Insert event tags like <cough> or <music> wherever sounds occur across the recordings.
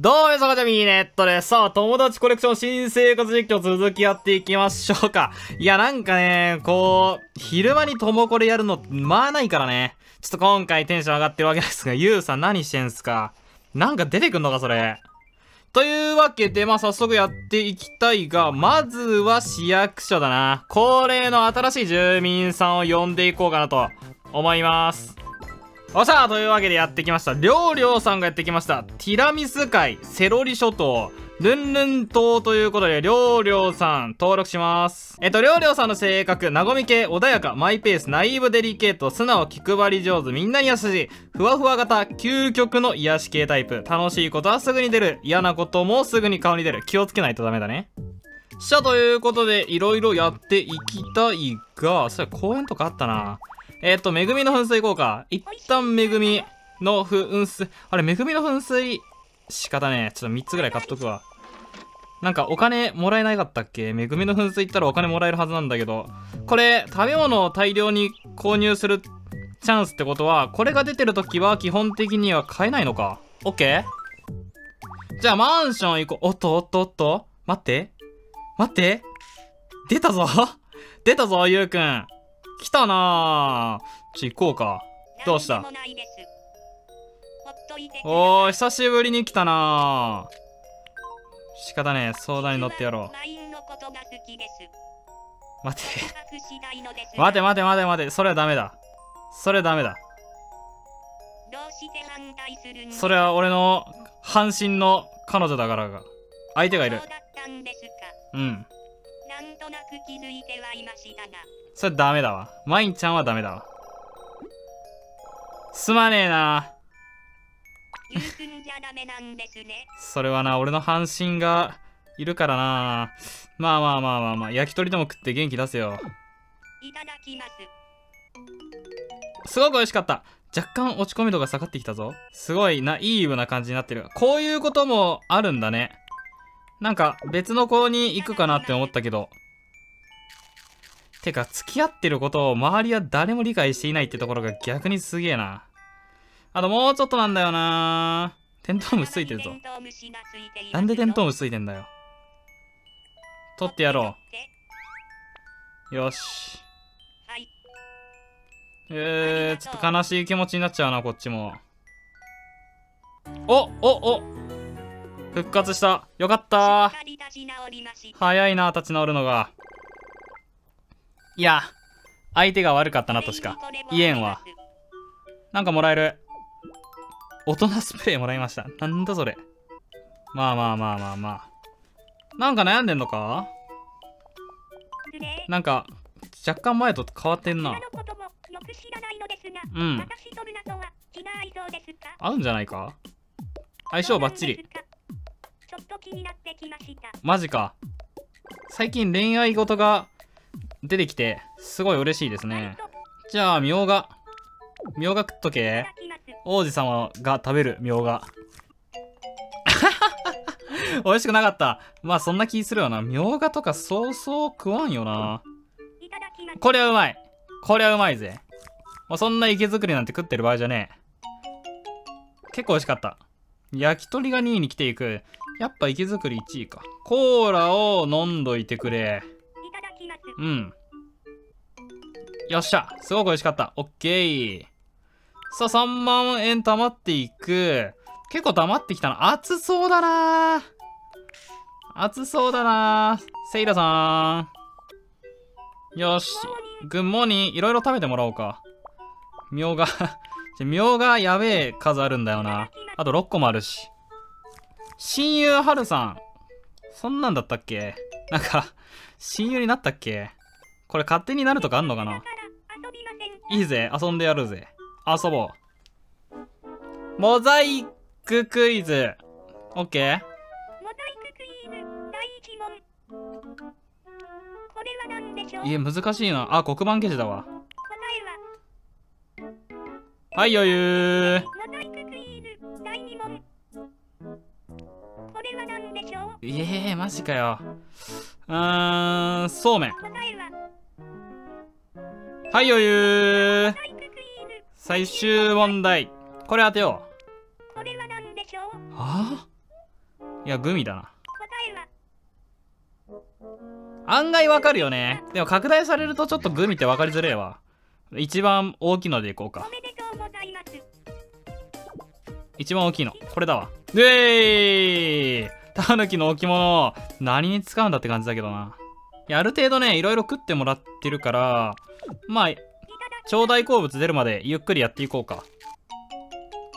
どうも皆様じゃミーネットです。さあ、友達コレクション新生活実況続きやっていきましょうか。<laughs> いや、なんかね、こう、昼間にともこれやるの、まあないからね。ちょっと今回テンション上がってるわけですが、ゆうさん何してんすか？なんか出てくんのか、それ。というわけで、まあ、早速やっていきたいが、まずは市役所だな。恒例の新しい住民さんを呼んでいこうかなと思います。おしゃというわけでやってきました。りょうりょうさんがやってきました。ティラミス海、セロリ諸島、ルンルン島ということで、りょうりょうさん、登録します。えっと、りょうりょうさんの性格、なごみ系、穏やか、マイペース、ナイーブデリケート、素直、気配り上手、みんなに優しい、ふわふわ型、究極の癒し系タイプ、楽しいことはすぐに出る、嫌なこともすぐに顔に出る、気をつけないとダメだね。しゃということで、いろいろやっていきたいが、それ公園とかあったな。えっ、ー、と、めぐみの噴水行こうか。一旦めぐみの噴水、あれ、めぐみの噴水、仕方ねえちょっと3つぐらい買っとくわ。なんかお金もらえなかったっけ？めぐみの噴水行ったらお金もらえるはずなんだけど。これ、食べ物を大量に購入するチャンスってことは、これが出てる時は基本的には買えないのか？オッケー？じゃあマンション行こう。おっとおっとおっと待って。待って。出たぞ出たぞ、ゆうくん。来たなぁ。ち、行こうか。どうした？おー、久しぶりに来たなぁ。仕方ねえ、相談に乗ってやろう。待て。待て待て待て待て、それはダメだ。それはダメだ。それは俺の半身の彼女だからが。相手がいる。うん。なんとなく気づいてはいましたが。それダメだわ。マインちゃんはダメだわ。すまねえな。それはな、俺の半身がいるからな。まあまあまあまあまあ、焼き鳥でも食って元気出せよ。いただきます。すごく美味しかった。若干落ち込み度が下がってきたぞ。すごいナイーブな感じになってる。こういうこともあるんだね。なんか別の子に行くかなって思ったけど。てか、付き合ってることを周りは誰も理解していないってところが逆にすげえな。あともうちょっとなんだよなテントウムシついてるぞ。なんでテントウムシついてんだよ。取ってやろう。よし。えー、ちょっと悲しい気持ちになっちゃうな、こっちも。おおお復活した。よかった。早いな立ち直るのが。いや相手が悪かったなとしか言えんわ。なんかもらえる。大人スプレーもらいました。なんだそれ。まあまあまあまあまあ。なんか悩んでんのか？なんか若干前と変わってんな。うん。合うんじゃないか？相性バッチリ気になってきました。マジか。最近恋愛事が出てきてすごい嬉しいですね。じゃあみょうが。みょうが食っとけ。王子様が食べるみょうが。<laughs> 美味しくなかった。まあそんな気するよな。みょうがとかそうそう食わんよな。これはうまい。これはうまいぜ。もうそんな池作りなんて食ってる場合じゃねえ。結構美味しかった。焼き鳥が2位に来ていく。やっぱ池作り1位か。コーラを飲んどいてくれ。うん。よっしゃ。すごく美味しかった。オッケー。さあ、3万円貯まっていく。結構溜まってきたな。熱そうだな熱そうだなセイラさん。よし。グッモーニー、いろいろ食べてもらおうか。みょうが <laughs> みょうがやべえ数あるんだよな。あと6個もあるし。親友はるさん。そんなんだったっけ？なんか、親友になったっけ？これ勝手になるとかあんのかな？いいぜ、遊んでやるぜ。遊ぼう。モザイククイズ。オッケーモザイククイズ第1問。これは何でしょう？いえ、難しいな。あ、黒板消しだわ。答えは？はい、余裕。ええー、マジかよ。うーん、そうめん。はい余裕最終問題。これ当てよう。これは何でしょう？はあ？いや、グミだな。案外わかるよね。でも拡大されるとちょっとグミってわかりづれえわ。一番大きいのでいこうか。一番大きいの。これだわ。うえーいタヌキの置物、何に使うんだって感じだけどな。いや、ある程度ね、いろいろ食ってもらってるから、まあ、超大好物出るまでゆっくりやっていこうか。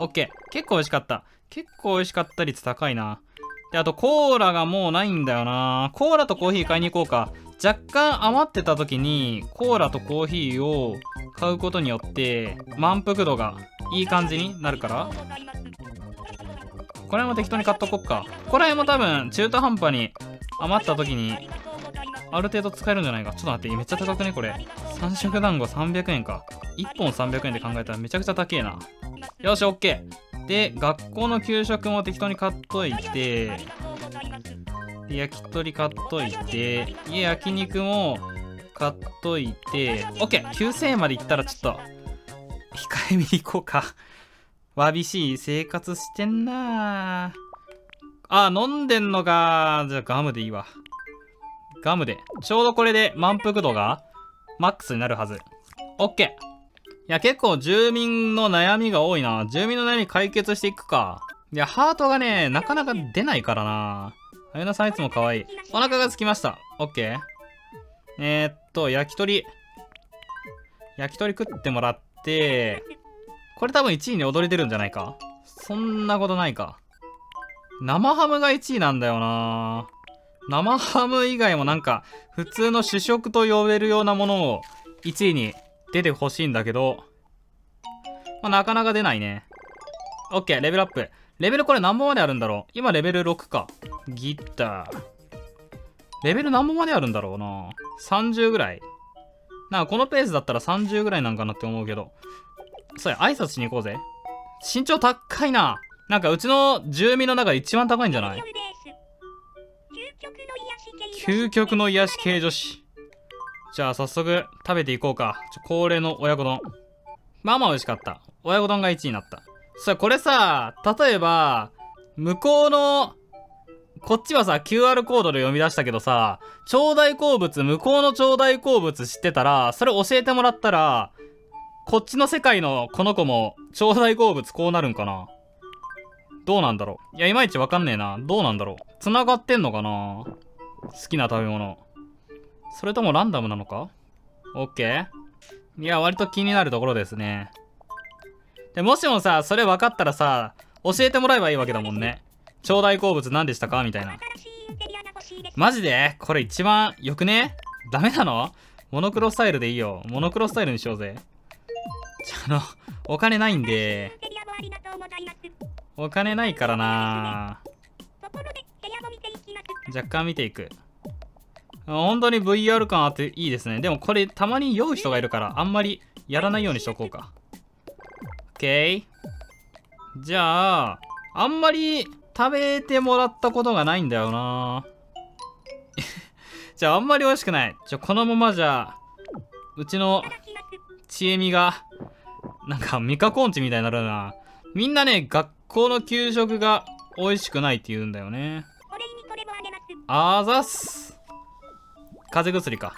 オッケー。結構美味しかった。結構美味しかった率高いな。で、あとコーラがもうないんだよな。コーラとコーヒー買いに行こうか。若干余ってた時にコーラとコーヒーを買うことによって満腹度がいい感じになるからこれも適当に買っとこっか。ここら辺も多分中途半端に余った時にある程度使えるんじゃないか。ちょっと待って、めっちゃ高くね？これ。3色団子300円か。1本300円で考えたらめちゃくちゃ高えな。よし、OK。で、学校の給食も適当に買っといて、焼き鳥買っといて、家焼肉も買っといて、OK! 9000円までいったらちょっと、控えめに行こうか。わびしい生活してんなあ、飲んでんのか。じゃあガムでいいわ。ガムで。ちょうどこれで満腹度がマックスになるはず。OK! いや、結構住民の悩みが多いな。住民の悩み解決していくか。いや、ハートがね、なかなか出ないからな。あゆなさんいつも可愛い。お腹が空きました。OK。えー、っと、焼き鳥。焼き鳥食ってもらって、これ多分1位に踊り出るんじゃないか？そんなことないか。生ハムが1位なんだよな生ハム以外もなんか、普通の主食と呼べるようなものを1位に出てほしいんだけど、まあ、なかなか出ないね。OK、レベルアップ。レベルこれ何本まであるんだろう？今レベル6か。ギター。レベル何本まであるんだろうな ?30 ぐらい。なんかこのペースだったら30ぐらいなんかなって思うけど。そうや、挨拶しに行こうぜ。身長高いな。なんかうちの住民の中で一番高いんじゃない？究極の癒し系女子。じゃあ早速食べていこうか。恒例の親子丼。まあまあ美味しかった。親子丼が1位になった。それこれさ、例えば、向こうの、こっちはさ、QR コードで読み出したけどさ、超大好物、向こうの超大好物知ってたら、それ教えてもらったら、こっちの世界のこの子も、超大好物こうなるんかな？どうなんだろう？いや、いまいちわかんねえな。どうなんだろう？繋がってんのかな？好きな食べ物。それともランダムなのか ?OK? いや、割と気になるところですね。で、もしもさ、それ分かったらさ、教えてもらえばいいわけだもんね。超大好物何でしたか？みたいな。マジで？これ一番よくね？ダメなの？モノクロスタイルでいいよ。モノクロスタイルにしようぜ。あの、お金ないんで。お金ないからな若干見ていく。本当に VR 感あっていいですね。でもこれたまに酔う人がいるからあんまりやらないようにしとこうか。OK。じゃあ、あんまり食べてもらったことがないんだよなじゃああんまり美味しくない。じゃこのままじゃ、うちのちえみが、なんかミカコンチみたいになるな。みんなね、学校の給食が美味しくないって言うんだよね。あざっす。風邪薬か。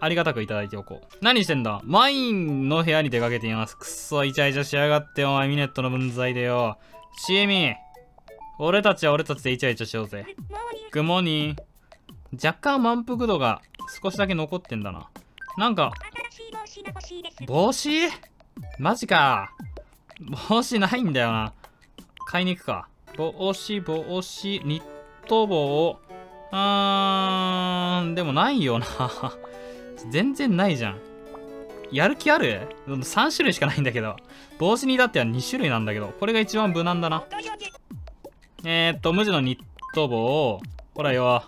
ありがたくいただいておこう。何してんだ？マインの部屋に出かけています。くっそ、イチャイチャしやがって、お前ミネットの分際でよ。シエミ俺たちは俺たちでイチャイチャしようぜ。グモニー。若干満腹度が少しだけ残ってんだな。なんか、帽子？マジか。帽子ないんだよな。買いに行くか。帽子、帽子、ニット帽。あーん、でもないよな。全然ないじゃん。やる気ある ?3 種類しかないんだけど。帽子にだっては2種類なんだけど。これが一番無難だな。えー、っと、無地のニット帽を、ほらよ。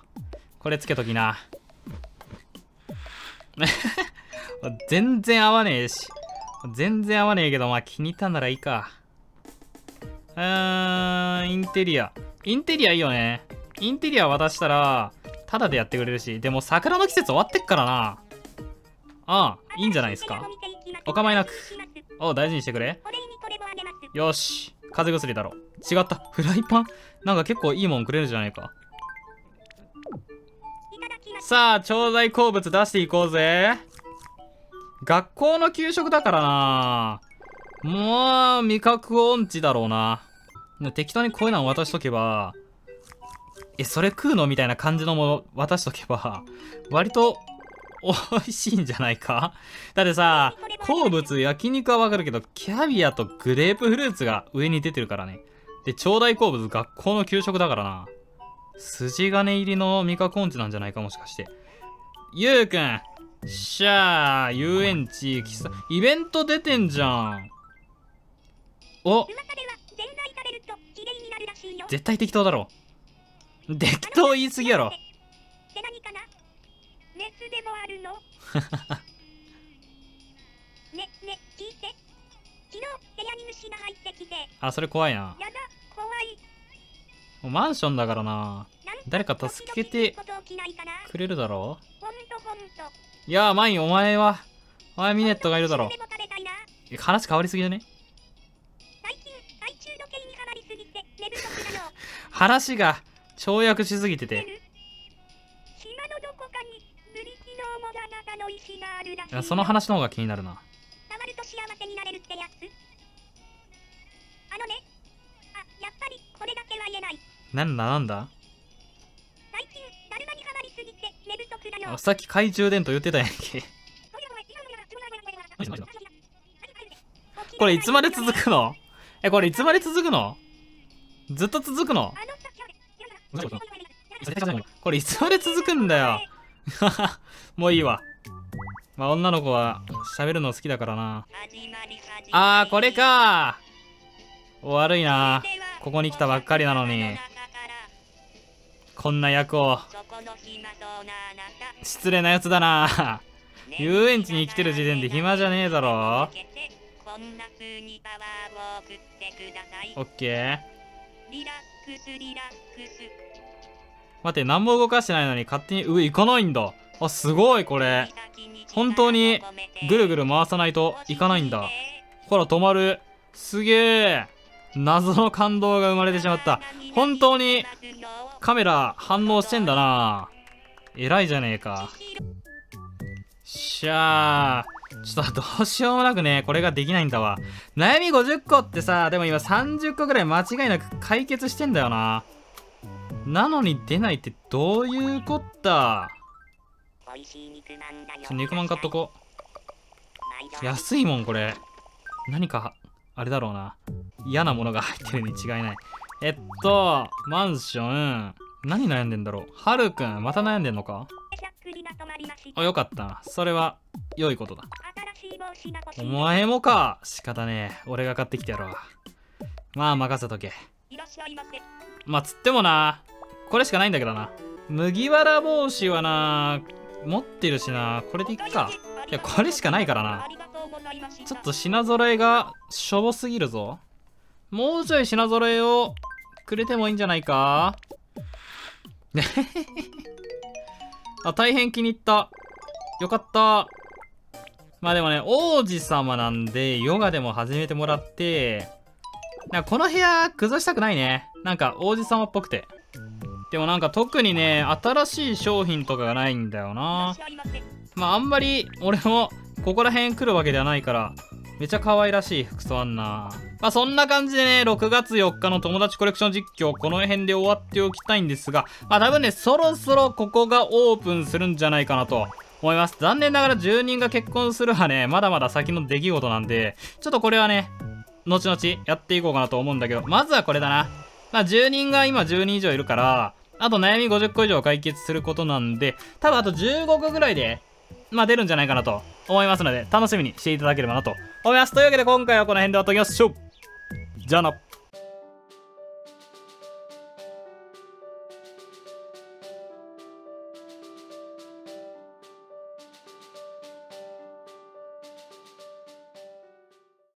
これつけときな。<laughs> 全然合わねえし。全然合わねえけど、まあ気に入ったんならいいか。うーん、インテリア。インテリアいいよね。インテリア渡したら、タダでやってくれるし。でも桜の季節終わってっからな。ああ、いいんじゃないですか。お構いなく。お大事にしてくれ。よし。風邪薬だろ。違った。フライパン？なんか結構いいもんくれるじゃないか。さあ、頂戴好物出していこうぜ。学校の給食だからなもう、味覚音痴だろうな。適当にこういうの渡しとけば、え、それ食うのみたいな感じのも渡しとけば、割と美味しいんじゃないか？だってさ、好物、焼肉はわかるけど、キャビアとグレープフルーツが上に出てるからね。で、頂戴好物、学校の給食だからな。筋金入りの味覚音痴なんじゃないか、もしかして。ゆうくんしゃあ、遊園地、喫茶、イベント出てんじゃん。お絶対適当だろ。適当言い過ぎやろ。熱でもあるの？<laughs> ね、ね、聞いて。昨日、部屋に虫が入ってきて。あ、それ怖いな。やだ、怖い。もうマンションだからな。誰か助けてくれるだろう？いやー、マイン、お前は、お前ミネットがいるだろう。話変わりすぎだね。話が跳躍しすぎてて。いやその話の方が気になるな。触ると幸せになれるってやつあのね、あ、やっぱりこれだけは言えない。なんだなんだ？寝不足だよ。さっき懐中電灯言ってたやんけ。<laughs> これいつまで続くの？え、これいつまで続くの？ずっと続くの？これいつまで続くんだよ。<laughs> もういいわ。まあ女の子は喋るの好きだからな。あー、これか悪いな。ここに来たばっかりなのに。こんな役を。失礼なやつだな。<laughs> 遊園地に来てる時点で暇じゃねえだろ。オッケー。待って、何も動かしてないのに勝手に上行かないんだ。あ、すごい、これ。本当に、ぐるぐる回さないといかないんだ。ほら、止まる。すげえ。謎の感動が生まれてしまった。本当に、カメラ反応してんだな。偉いじゃねえか。しゃあ。ちょっとどうしようもなくね、これができないんだわ。悩み50個ってさ、でも今30個ぐらい間違いなく解決してんだよな。なのに出ないってどういうこったちょ肉まん買っとこう。安いもん、これ。何か、あれだろうな。嫌なものが入ってるに違いない。えっと、マンション。何悩んでんだろう？はるくん、また悩んでんのか？あ、よかった。それは、良いことだ。お前もか。仕方ねえ。俺が買ってきてやろう。まあ、任せとけ。まあ、つってもな。これしかないんだけどな。麦わら帽子はな、持ってるしな。これでいっか。いや、これしかないからな。ちょっと品揃えがしょぼすぎるぞ。もうちょい品揃えをくれてもいいんじゃないか？<laughs> あ、大変気に入った。よかった。まあでもね、王子様なんで、ヨガでも始めてもらって、この部屋崩したくないね。なんか王子様っぽくて。でもなんか特にね、新しい商品とかがないんだよな。まああんまり俺もここら辺来るわけではないから、めちゃ可愛らしい服装あんな。まあそんな感じでね、6月4日の友達コレクション実況、この辺で終わっておきたいんですが、まあ多分ね、そろそろここがオープンするんじゃないかなと。思います。残念ながら住人が結婚するはね、まだまだ先の出来事なんで、ちょっとこれはね、後々やっていこうかなと思うんだけど、まずはこれだな。まあ、住人が今10人以上いるから、あと悩み50個以上解決することなんで、多分あと15個ぐらいで、まあ出るんじゃないかなと思いますので、楽しみにしていただければなと思います。というわけで今回はこの辺で終わっておきましょう。じゃあな。